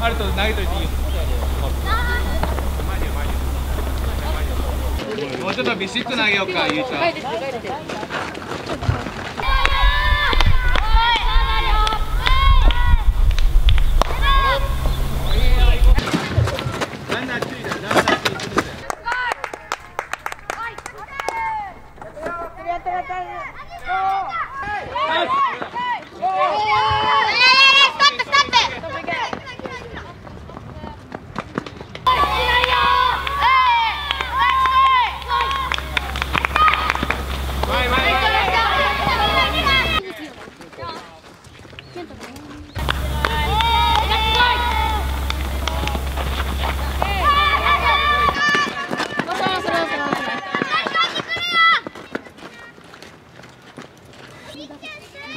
あると投げといていいよもうちょっとビシッと投げようかゆうちゃんランナーそうそ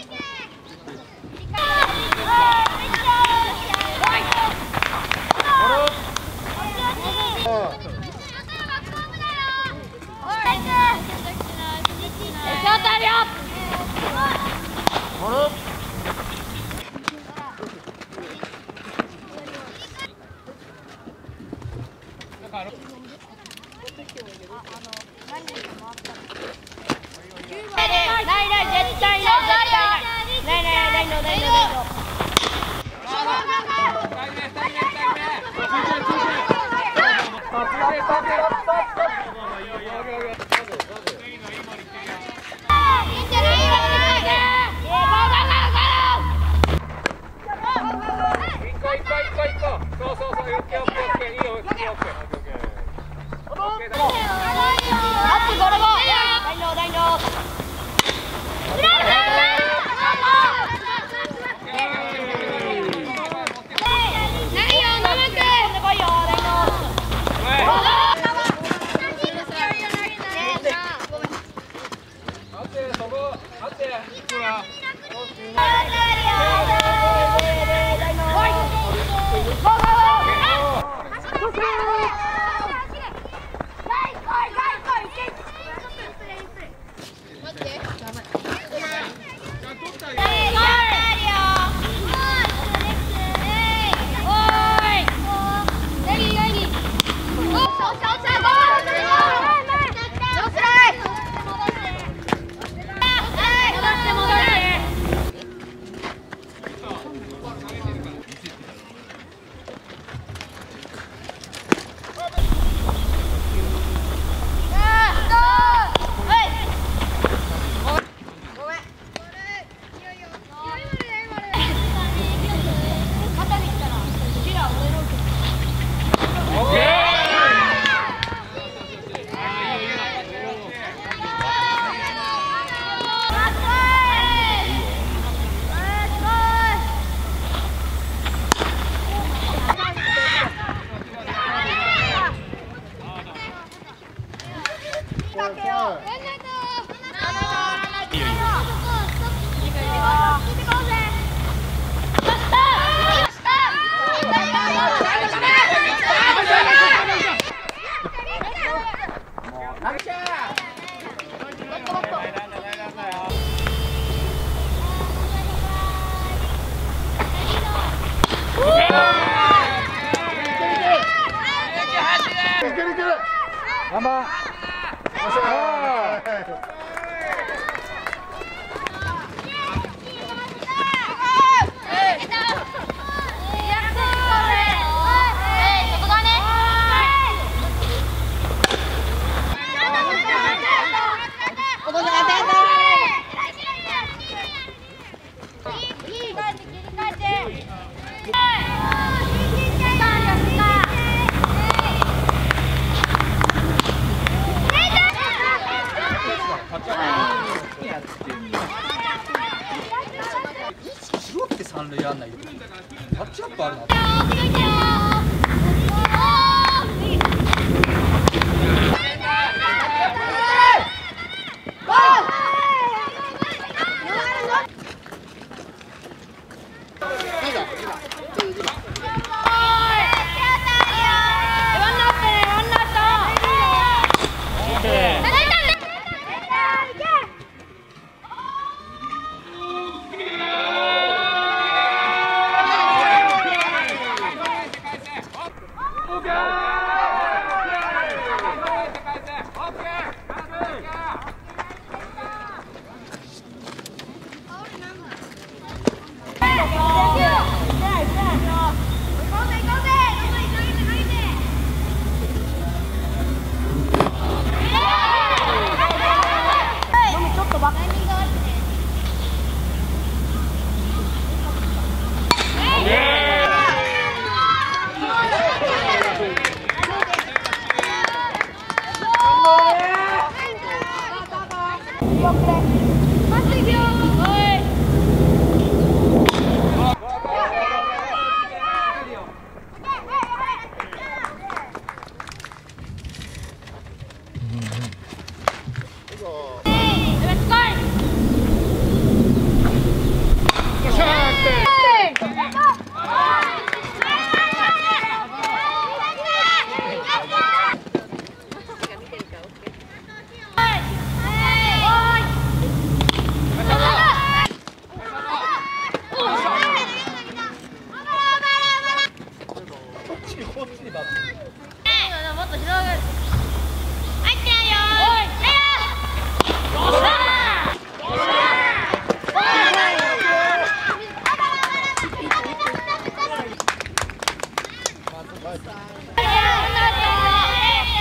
Thank you. 来吧。頑張しろって三塁ランナーいるタッチアップあるな。ワンナ Uga!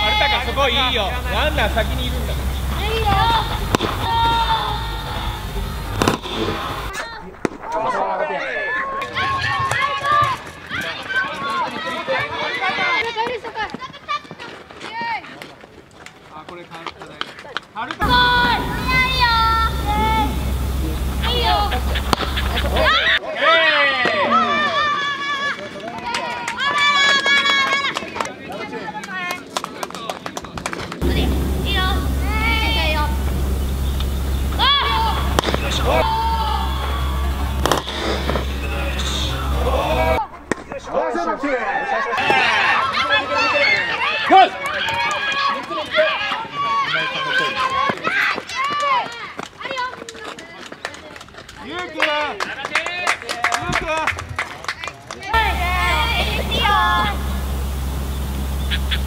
丸高そこいいよ。ランナー先にいるんだあ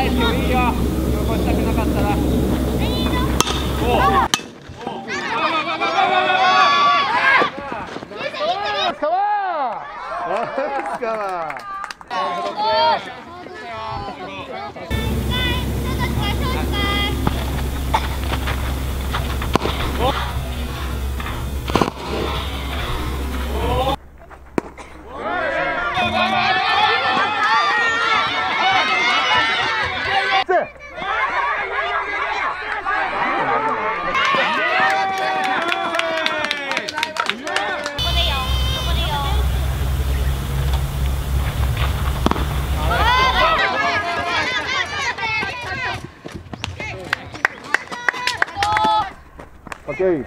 返してもいいよ残したくなかったらオッケー。Ok?